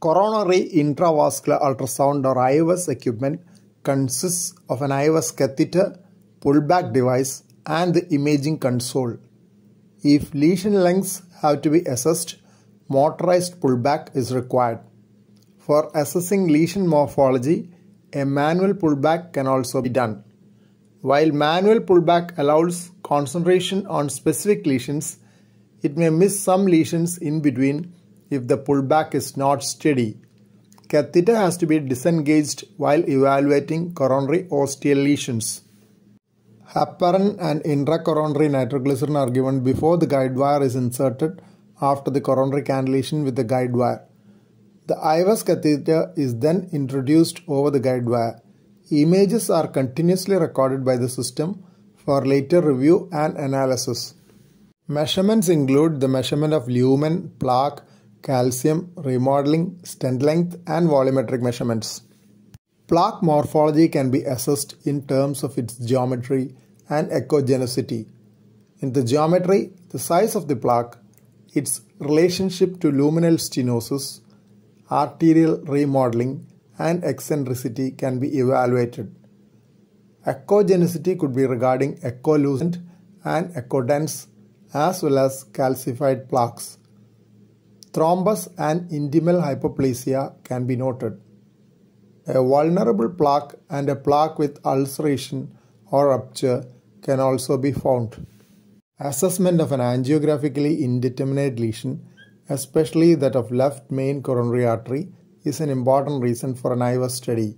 Coronary intravascular ultrasound or IVUS equipment consists of an IVUS catheter, pullback device and the imaging console. If lesion lengths have to be assessed, motorized pullback is required. For assessing lesion morphology, a manual pullback can also be done. While manual pullback allows concentration on specific lesions, it may miss some lesions in between if the pullback is not steady. Catheter has to be disengaged while evaluating coronary ostial lesions. Heparin and intracoronary nitroglycerin are given before the guide wire is inserted after the coronary cannulation with the guide wire. The IVUS catheter is then introduced over the guide wire. Images are continuously recorded by the system for later review and analysis. Measurements include the measurement of lumen, plaque, calcium, remodeling, stent length, and volumetric measurements. Plaque morphology can be assessed in terms of its geometry and echogenicity. In the geometry, the size of the plaque, its relationship to luminal stenosis, arterial remodeling, and eccentricity can be evaluated. Echogenicity could be regarding echolucent and echodense as well as calcified plaques. Thrombus and intimal hyperplasia can be noted. A vulnerable plaque and a plaque with ulceration or rupture can also be found. Assessment of an angiographically indeterminate lesion, especially that of left main coronary artery, is an important reason for an IVUS study.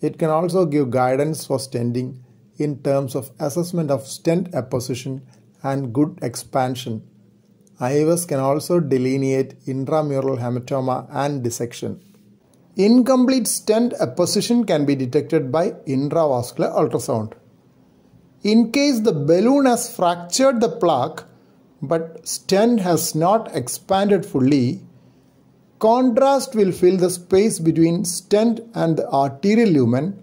It can also give guidance for stenting in terms of assessment of stent apposition and good expansion. IVUS can also delineate intramural hematoma and dissection. Incomplete stent apposition can be detected by intravascular ultrasound. In case the balloon has fractured the plaque but stent has not expanded fully, contrast will fill the space between stent and the arterial lumen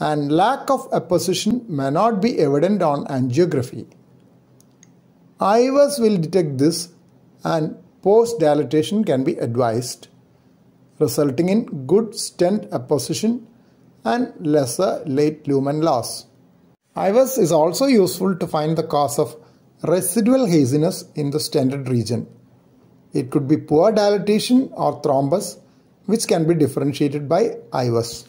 and lack of apposition may not be evident on angiography. IVUS will detect this and post dilatation can be advised, resulting in good stent apposition and lesser late lumen loss. IVUS is also useful to find the cause of residual haziness in the stented region. It could be poor dilatation or thrombus, which can be differentiated by IVUS.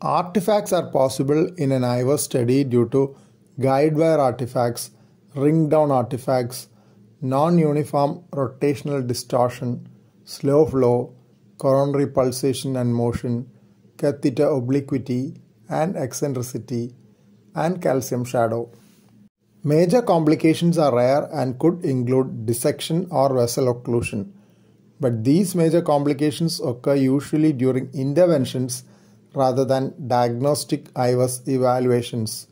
Artifacts are possible in an IVUS study due to guide wire artifacts, ring down artifacts, non uniform rotational distortion, slow flow, coronary pulsation and motion, catheter obliquity and eccentricity, and calcium shadow. Major complications are rare and could include dissection or vessel occlusion, but these major complications occur usually during interventions rather than diagnostic IVUS evaluations.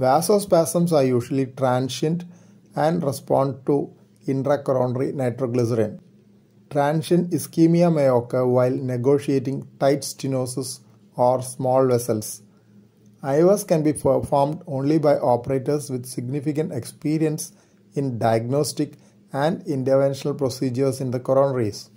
Vasospasms are usually transient and respond to intracoronary nitroglycerin. Transient ischemia may occur while negotiating tight stenosis or small vessels. IVUS can be performed only by operators with significant experience in diagnostic and interventional procedures in the coronaries.